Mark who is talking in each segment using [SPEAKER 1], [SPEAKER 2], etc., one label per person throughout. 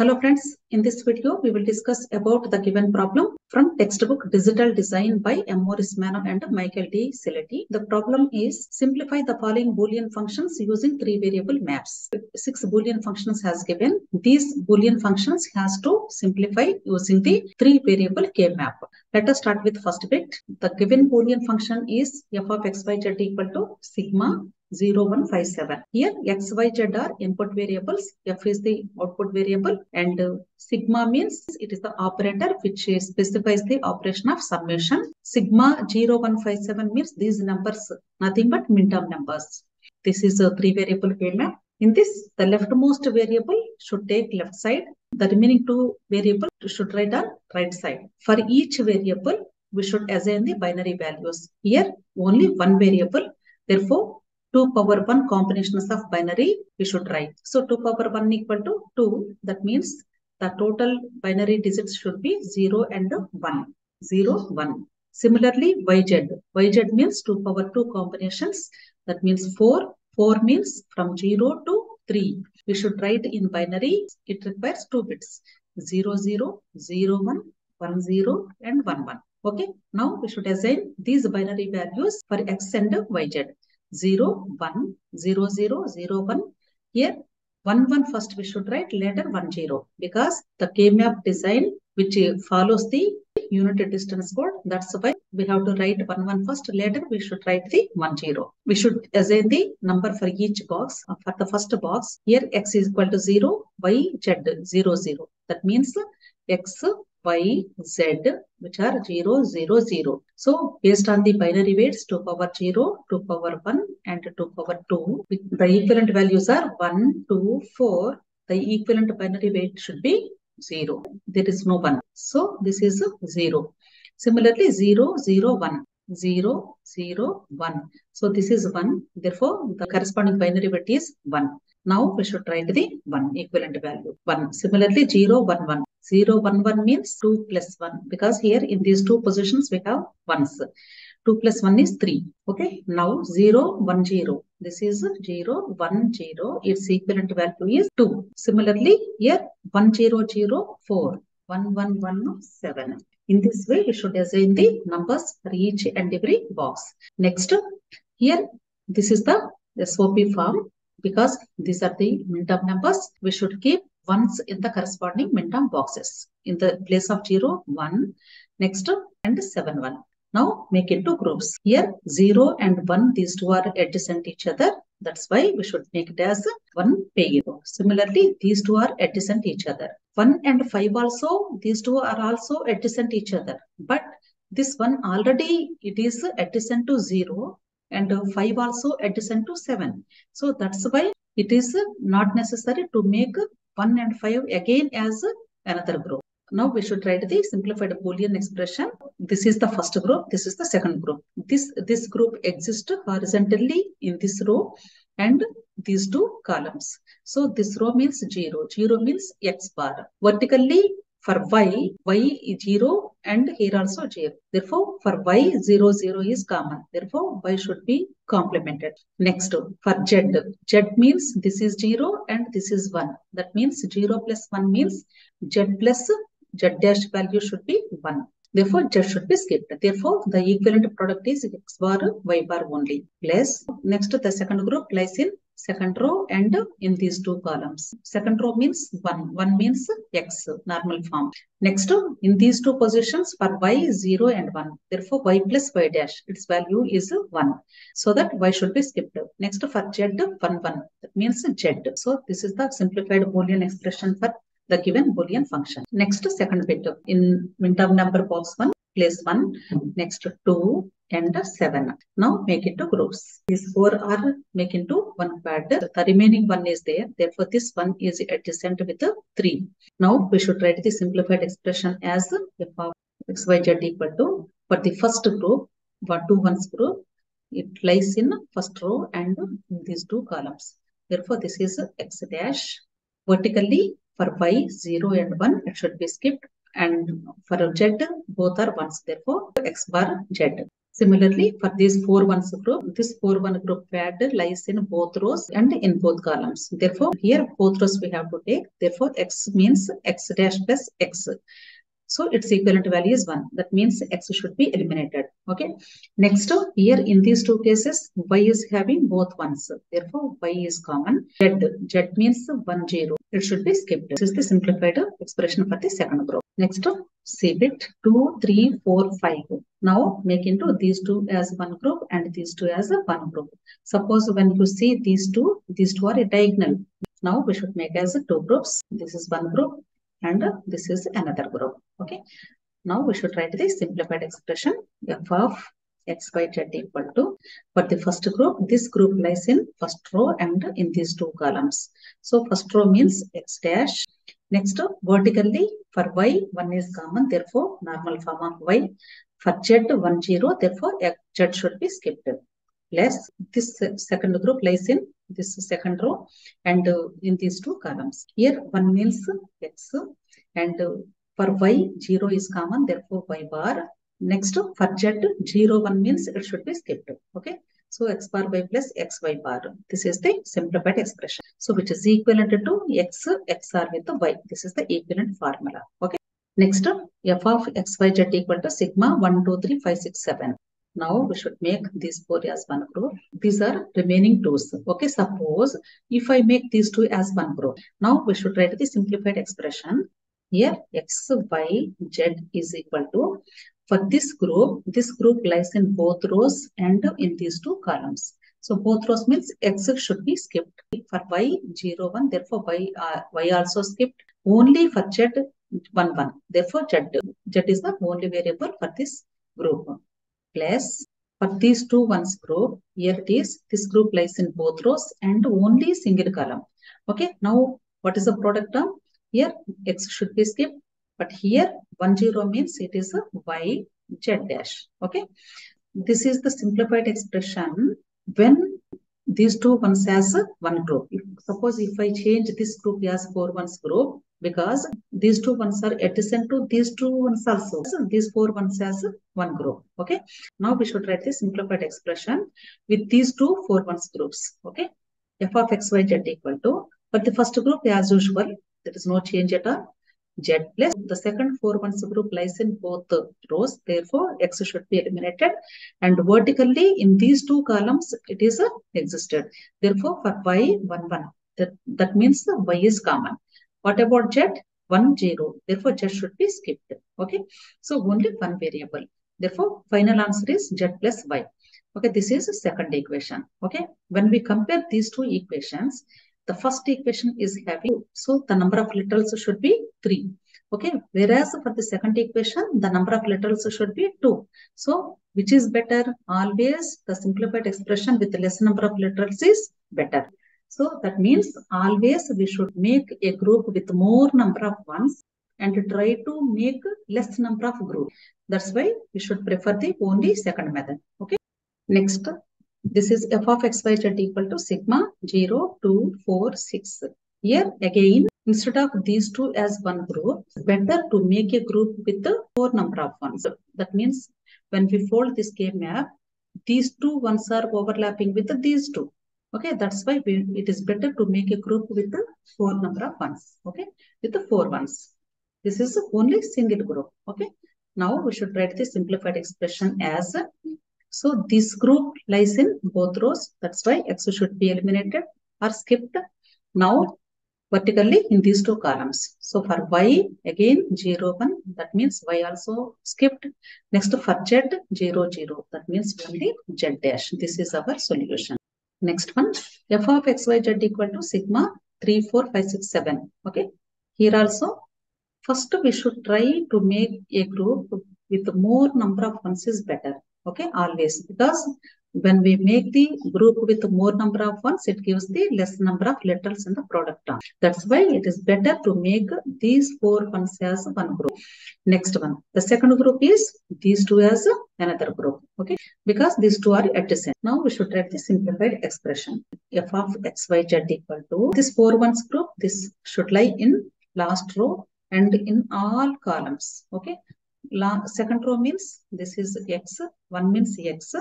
[SPEAKER 1] Hello friends, in this video we will discuss about the given problem from textbook Digital Design by M. Morris Mano and Michael D. Ciletti. The problem is simplify the following Boolean functions using three variable maps. Six Boolean functions has given. These Boolean functions has to simplify using the three variable K map. Let us start with first bit. The given Boolean function is f of x, y, z equal to sigma 0157. Here x, y, z are input variables. F is the output variable and uh, sigma means it is the operator which specifies the operation of summation. Sigma 0157 means these numbers nothing but minterm numbers. This is a three variable K map. In this, the leftmost variable should take left side. The remaining two variables should write on right side. For each variable, we should assign the binary values. Here, only one variable. Therefore, 2 power 1 combinations of binary we should write. So 2 power 1 equal to 2. That means the total binary digits should be 0 and 1. 0, 1. Similarly, yz. yz means 2 power 2 combinations. That means 4. 4 means from 0 to 3. We should write in binary. It requires 2 bits. 0, 0, 0, 1, 1, 0 and 1, 1. Okay. Now we should assign these binary values for x and yz. 0, 1, 0, 0, 0, 1. Here, 1, 1 first we should write, later 1, 0. Because the K-map design which follows the unit distance code, that's why we have to write 1, 1 first, later we should write the 1, 0. We should assign the number for each box. Uh, for the first box, here x is equal to 0, y, z, 0, 0. That means x, y, z, which are 0, 0, 0. So, based on the binary weights 2 power 0, 2 power 1 and 2 power 2, the equivalent values are 1, 2, 4. The equivalent binary weight should be 0. There is no 1. So, this is 0. Similarly, 0, 0, 1. 0, 0, 1. So, this is 1. Therefore, the corresponding binary weight is 1. Now, we should write the 1 equivalent value. 1. Similarly, 0, 1, 1. 0, 1, 1 means 2 plus 1 because here in these two positions we have ones. 2 plus 1 is 3. Okay. Now 0, 1, 0. This is 0, 1, 0. Its equivalent value is 2. Similarly, here 1, 0, 0, 4. 1, 1, 1, 7. In this way, we should assign the numbers for each and every box. Next, here, this is the SOP form because these are the minterm numbers. We should keep ones in the corresponding minterm boxes. In the place of 0, 1, next and 7, 1. Now make into groups. Here 0 and 1, these two are adjacent each other. That's why we should make it as one pair. Similarly, these two are adjacent each other. 1 and 5 also, these two are also adjacent each other. But this one already, it is adjacent to 0 and 5 also adjacent to 7. So that's why it is not necessary to make 1 and 5 again as another group. Now we should write the simplified Boolean expression. This is the first group. This is the second group. This, this group exists horizontally in this row and these two columns. So this row means 0. 0 means x bar. Vertically for y, y is 0 and here also 0. Therefore, for y, 0, 0 is common. Therefore, y should be complemented. Next, for z, z means this is 0 and this is 1. That means 0 plus 1 means z plus z dash value should be 1. Therefore, z should be skipped. Therefore, the equivalent product is x bar, y bar only. Plus, next the second group lies in second row and in these two columns. Second row means 1. 1 means x, normal form. Next, in these two positions for y, 0 and 1. Therefore, y plus y dash, its value is 1. So that y should be skipped. Next, for z, 1, 1. That means z. So, this is the simplified Boolean expression for the given Boolean function. Next, second bit. In minterm number box 1, place 1. Hmm. Next, 2 and 7. Now make into groups. These four are make into one quad. The remaining one is there. Therefore, this one is adjacent with 3. Now we should write the simplified expression as f of x, y, z equal to for the first group, one two ones group, it lies in first row and in these two columns. Therefore, this is x dash. Vertically, for y, 0 and 1, it should be skipped. And for z, both are ones. Therefore, x bar z. Similarly, for this 4 ones group, this 4 1 group pad lies in both rows and in both columns. Therefore, here both rows we have to take. Therefore, x means x dash plus x. So its equivalent value is 1. That means x should be eliminated. Okay. Next, here in these two cases, y is having both ones. Therefore, y is common. Z, Z means 1, 0. It should be skipped. This is the simplified expression for the second group. Next, C bit 2, 3, 4, 5. Now make into these two as one group and these two as one group. Suppose when you see these two, these two are a diagonal. Now we should make as two groups. This is one group and this is another group. Okay. Now we should write the simplified expression f of x by z equal to for the first group this group lies in first row and in these two columns so first row means x dash next vertically for y one is common therefore normal form of y for z one zero therefore z should be skipped plus this second group lies in this second row and uh, in these two columns. Here one means x and uh, for y 0 is common therefore y bar. Next for z 0 1 means it should be skipped. Okay. So x bar y plus x y bar. This is the simplified expression. So which is equivalent to x XOR with the y. This is the equivalent formula. Okay. Next f of x y z equal to sigma 1 2 3 5 6 7. Now we should make these four as one group. These are remaining twos. Okay, suppose if I make these two as one group. Now we should write the simplified expression. Here x, y, z is equal to, for this group, this group lies in both rows and in these two columns. So both rows means x should be skipped. For y, 0, 1, therefore y, uh, y also skipped. Only for z, 1, 1. Therefore z, z is the only variable for this group plus for these two ones group, here it is, this group lies in both rows and only single column. Okay, now what is the product term? Here x should be skipped, but here 1 0 means it is a y z dash. Okay, this is the simplified expression when these two ones as one group. If, suppose if I change this group as four ones group, because these two ones are adjacent to these two ones also. So these four ones as one group. Okay. Now we should write the simplified expression with these two four ones groups. Okay. f of x, y, z equal to, but the first group as usual, there is no change at all. Z plus the second four ones group lies in both rows. Therefore, X should be eliminated. And vertically in these two columns, it is uh, existed. Therefore, for Y, 1, 1. That, that means the Y is common. What about Z? 1, 0. Therefore, Z should be skipped. Okay. So, only one variable. Therefore, final answer is Z plus Y. Okay, this is the second equation. Okay. When we compare these two equations, the first equation is having, so the number of literals should be 3. Okay, whereas for the second equation, the number of literals should be 2. So, which is better? Always the simplified expression with less number of literals is better. So, that means always we should make a group with more number of ones and try to make less number of groups. That's why we should prefer the only second method. Okay. Next, this is f of x, y, z equal to sigma 0, 2, 4, 6. Here again, instead of these two as one group, better to make a group with the four number of ones. That means when we fold this K map, these two ones are overlapping with these two. Okay, that's why we, it is better to make a group with the four number of ones. Okay, with the four ones. This is only single group. Okay, now we should write the simplified expression as so this group lies in both rows. That's why X should be eliminated or skipped. Now vertically in these two columns. So for Y again 0 1 that means Y also skipped. Next for Z 0 0 that means only Z dash. This is our solution. Next one f of x y z equal to sigma 3 4 5 6 7. Okay. Here also first we should try to make a group with more number of ones is better okay always. Because when we make the group with more number of ones it gives the less number of letters in the product term. That's why it is better to make these four ones as one group. Next one. The second group is these two as another group. Okay because these two are adjacent. Now we should write the simplified expression. F of x y z equal to this four ones group this should lie in last row and in all columns. Okay second row means this is x, 1 means x.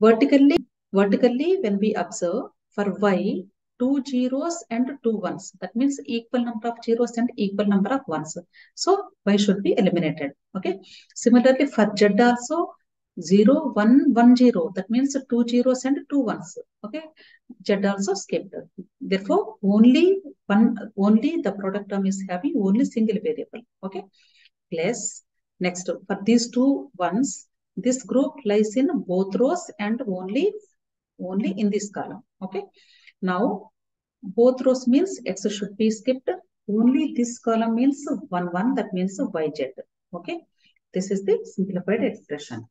[SPEAKER 1] Vertically, vertically when we observe for y, two zeros and two ones. That means equal number of zeros and equal number of ones. So y should be eliminated. Okay. Similarly for z also 0, 1, 1, 0. That means two zeros and two ones. Okay. Z also skipped. Therefore, only one, only the product term is having only single variable. Okay. Plus, next for these two ones, this group lies in both rows and only, only in this column. Okay. Now, both rows means x should be skipped. Only this column means 1, 1. That means yz. Okay. This is the simplified expression.